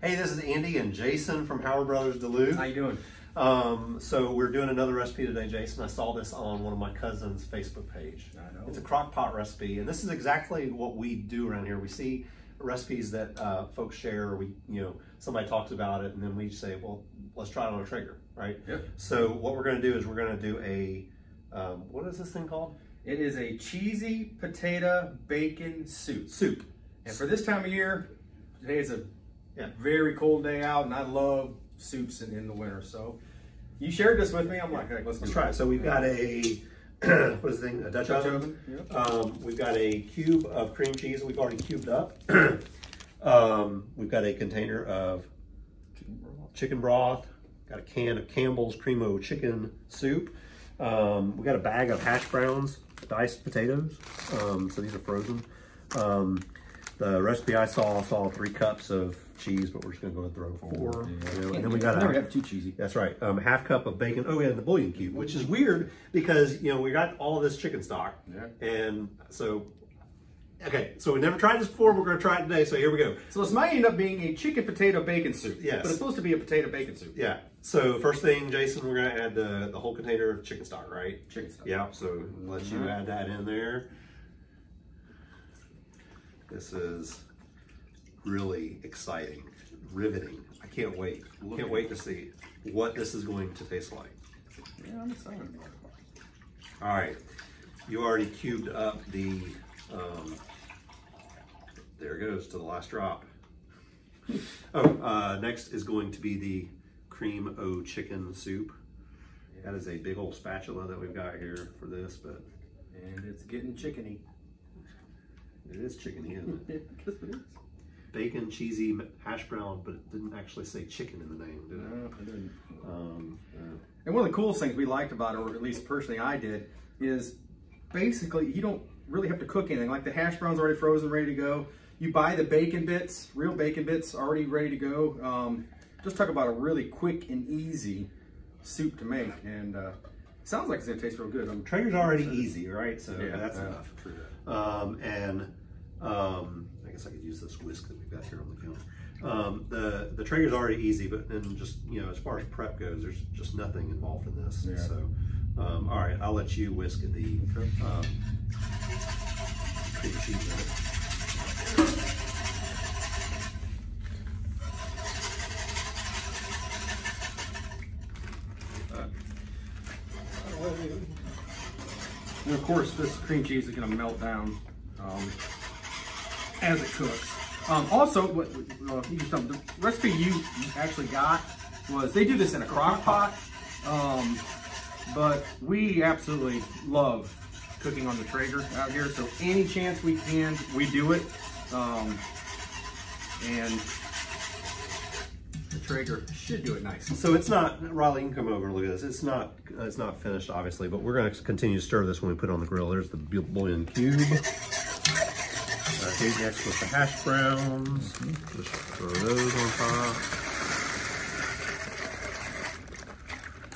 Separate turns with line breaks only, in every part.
Hey, this is Andy and Jason from Howard Brothers Duluth.
How you doing?
Um, so we're doing another recipe today, Jason. I saw this on one of my cousin's Facebook page.
I know.
It's a crock pot recipe, and this is exactly what we do around here. We see recipes that uh, folks share, or we, you know, somebody talks about it, and then we say, well, let's try it on a Traeger, right?
Yep.
So what we're going to do is we're going to do a, um, what is this thing called?
It is a cheesy potato bacon soup.
Soup.
And for this time of year, today is a
Yeah.
very cold day out, and I love soups in, in the winter. So you shared this with me. I'm like, hey, let's,
Let's try
it.
So we've got a, what is the thing, a Dutch,
Dutch
oven?
oven, yep.
Um, we've got a cube of cream cheese that we've already cubed up. um, we've got a container of chicken broth. Got a can of Campbell's Cream o chicken soup. Um, we got a bag of hash browns, diced potatoes. Um, so these are frozen. Um, the recipe I saw saw three cups of cheese, but we're just gonna go and throw four. you know, and then we got
never have too cheesy.
that's right. Um, half cup of bacon. Oh, yeah, and the bouillon cube, which is weird because you know we got all this chicken stock,
Yeah.
and so okay, so we never tried this before. We're going to try it today. So here we go.
So this might end up being a chicken potato bacon soup.
Yes.
But it's supposed to be a potato bacon soup.
Yeah. So first thing, Jason, we're going to add the the whole container of chicken stock, right?
Chicken stock.
Yeah. So let you
Mhm.
add that in there. This is really exciting, riveting. I can't wait.
Look
can't wait to see what this is going to taste like.
Yeah, I'm excited.
All right, you already cubed up the, um, there it goes to the last drop. Oh, uh, next is going to be the cream o chicken soup. That is a big old spatula that we've got here for this, but
And it's getting chickeny.
it is chickeny, isn't it?
Yes, it is.
Bacon, cheesy, hash brown, but it didn't actually say chicken in the name, did it?
No, it didn't.
Um, uh,
And one of the coolest things we liked about it, or at least personally I did, is basically you don't really have to cook anything. Like the hash brown's already frozen, ready to go. You buy the bacon bits, real bacon bits, already ready to go. Um, just talk about a really quick and easy soup to make, and uh, sounds like it's gonna taste real good. I'm
Traeger's already easy, right? So
Yeah,
that's
uh,
enough.
true.
Um, and um, I guess I could use this whisk that we've got here on the counter. Um, the the Traeger's already easy, but then just you know as far as prep goes, there's just nothing involved in this.
Yeah.
So um, all right, I'll let you whisk the um, cream cheese in it.
And of course, this cream cheese is gonna melt down um, as it cooks. Um, also, what, uh, the recipe you actually got was they do this in a crock pot, um, but we absolutely love cooking on the Traeger out here. So any chance we can, we do it. Um, and the Traeger should do it nice.
So it's not Riley. You can come over and look at this. It's not it's not finished, obviously, but we're going to continue to stir this when we put it on the grill. There's the bouillon cube. Okay, next with the hash browns. Just throw those on top.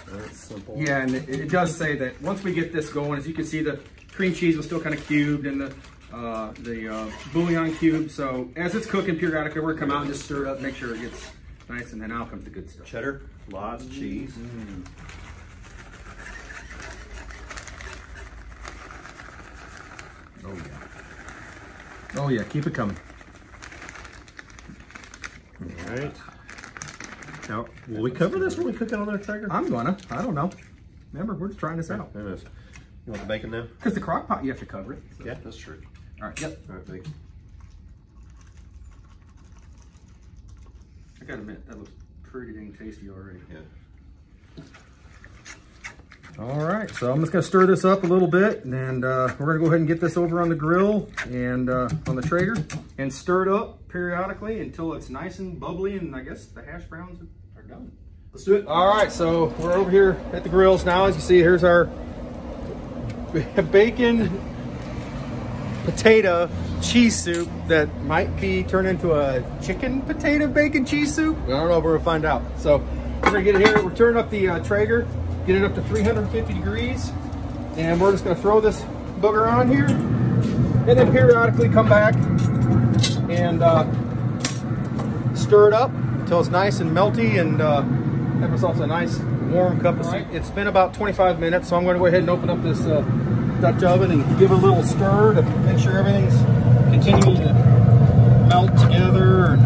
That's simple.
Yeah, and it, it does say that once we get this going, as you can see, the cream cheese was still kind of cubed and the uh, the uh, bouillon cube. So as it's cooking periodically, we're gonna come out and just stir it up, make sure it gets nice, and then out comes the good stuff.
Cheddar, lots of cheese.
Oh yeah. Oh yeah, keep it coming.
All right. Now, will we cover this when we cook it on our Traeger?
I'm gonna. I don't know. Remember, we're just trying this out.
There it is. You want the bacon now?
Because the crock pot, you have to cover it.
Yeah, that's true.
All right. Yep.
All right, bacon.
I gotta admit, that looks pretty dang tasty already.
Yeah.
All right, so I'm just gonna stir this up a little bit and uh, we're gonna go ahead and get this over on the grill and uh, on the Traeger and stir it up periodically until it's nice and bubbly and I guess the hash browns are done.
Let's do it.
All right, so we're over here at the grills now. As you see, here's our bacon potato cheese soup that might be turned into a chicken potato bacon cheese soup. I don't know, but gonna find out. So we're gonna get it here. We're turning up the uh, Traeger, get it up to 350 degrees, and we're just gonna throw this booger on here, and then periodically come back and uh, stir it up until it's nice and melty and uh, have ourselves a nice warm cup of soup. It's been about 25 minutes, so I'm going to go ahead and open up this uh, Dutch oven and give it a little stir to make sure everything's continuing to melt together. And,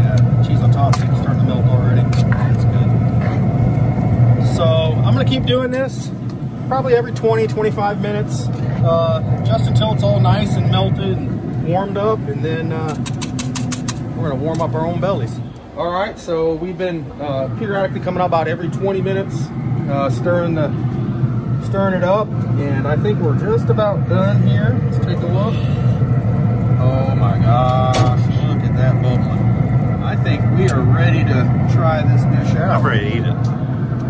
yeah, cheese on top is starting to melt already. That's good. So I'm going to keep doing this probably every 20, 25 minutes, uh, just until it's all nice and melted and warmed up, and then uh, we're gonna warm up our own bellies. All right, so we've been uh, periodically coming up about every 20 minutes, uh, stirring the stirring it up, and I think we're just about done here. Let's take a look. Oh my gosh, look at that bubbling. I think we are ready to try this dish out.
I'm ready to eat it.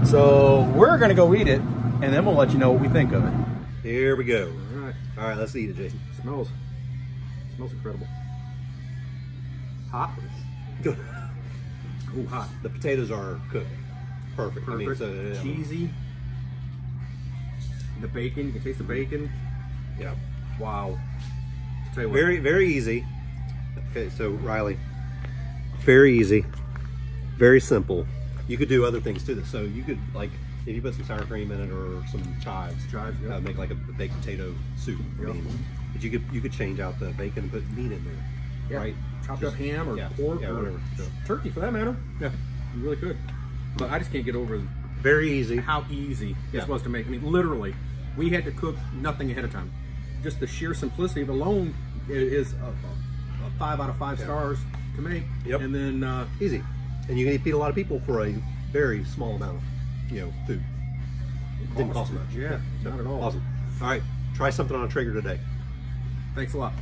So we're gonna go eat it, and then we'll let you know what we think of it.
Here we go.
All right.
All right, let's eat it, Jason.
Smells smells incredible. Hot.
Good.
Ooh, hot.
The potatoes are cooked. Perfect. I mean,
Perfect.
so, yeah.
Cheesy. The bacon, you can taste the bacon.
Yeah.
Wow. Tell you what,
Very, very easy. Okay, so Riley, very easy, very simple. You could do other things to this. So you could like, if you put some sour cream in it or some chives,
Chives, yeah.
uh, make like a baked potato soup. I mean, but you could you could change out the bacon and put meat in there,
yeah,
right?
chopped
Just-
up ham or
yeah,
pork
yeah,
or
whatever. So,
turkey for that matter.
yeah,
You really could. But I just can't get over
very easy.
how easy this was to make. I mean, literally, we had to cook nothing ahead of time. Just the sheer simplicity of alone is a, a, a five out of five stars to make.
Yep.
And then uh,
Easy, and you can feed a lot of people for a very small amount of, you know, food. Didn't cost much.
Yeah,
So,
not at all.
Awesome. All right, try something on a Traeger today.
Thanks a lot.